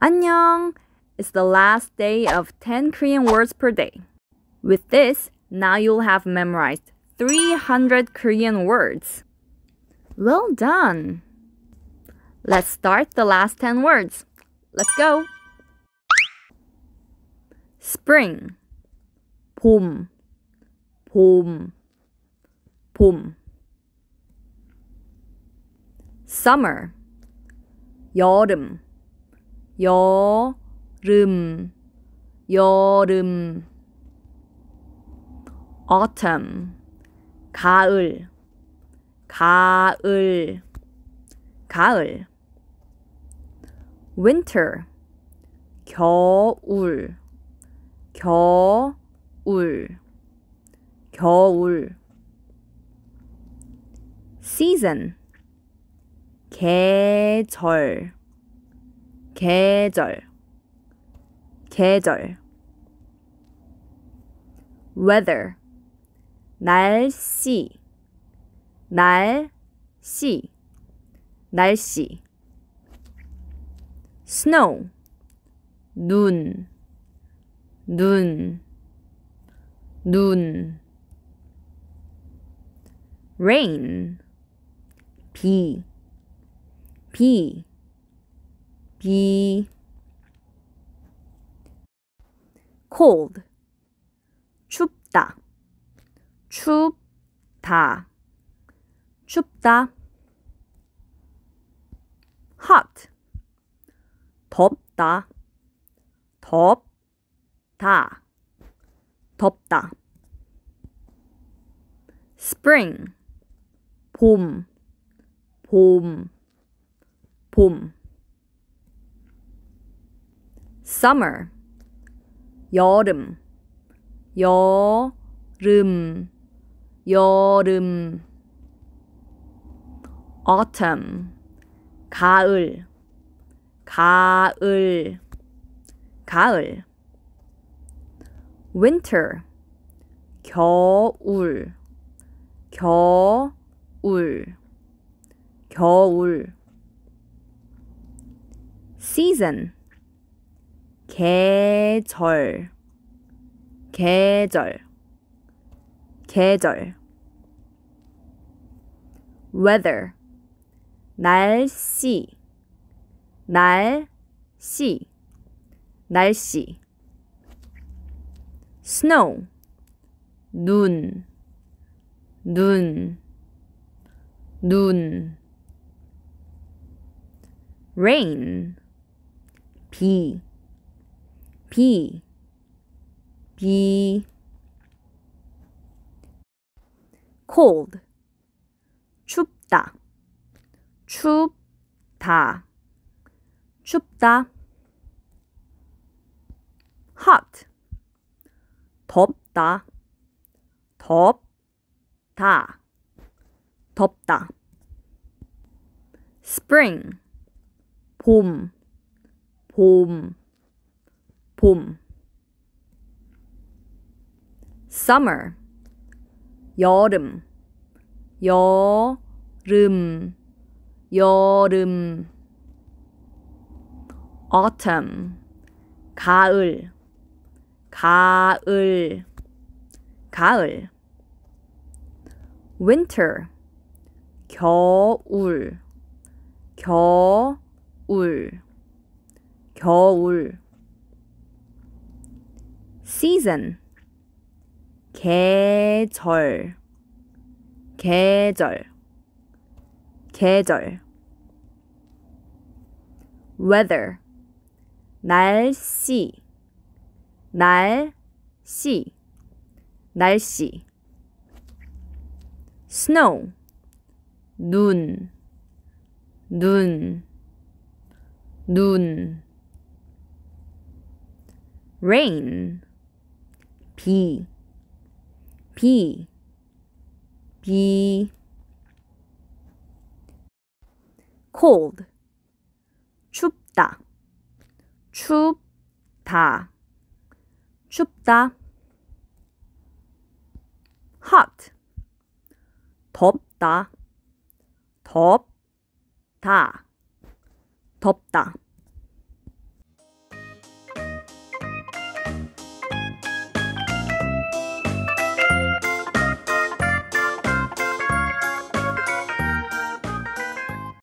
안녕! It's the last day of 10 Korean words per day. With this, now you'll have memorized 300 Korean words. Well done! Let's start the last 10 words. Let's go! Spring 봄 봄, 봄 Summer 여름 여름 여름 autumn 가을 가을 가을 winter 겨울 겨울 겨울 season 계절 계절. 계절. weather. 날씨. 날씨. 날씨. snow. 눈, 눈, 눈. rain. 비, 비 비 cold. 춥다. 춥다. 춥다. hot. 덥다. 덥다. 덥다. spring. 봄. 봄, 봄 summer 여름 여름 여름 autumn 가을 가을 가을 winter 겨울 겨울 겨울 season 계절. 계절. 계절. weather. 날씨. 날씨. 날씨. snow. 눈, 눈, 눈. rain. 비, 비, 비 cold. 춥다. 춥다. 춥다. Hot. 덥다. 덥다. 덥다. Spring. 봄, 봄, 봄. summer, 여름, 여름, 여름. autumn, 가을, 가을, 가을. winter, 겨울, 겨울. 울, 겨울 season 계절 계절 계절 weather 날씨 날씨 날씨 snow 눈, 눈 눈 rain 비, 비, 비 cold. 춥다. 춥다. 춥다. Hot. 덥다. 덥다. 덥다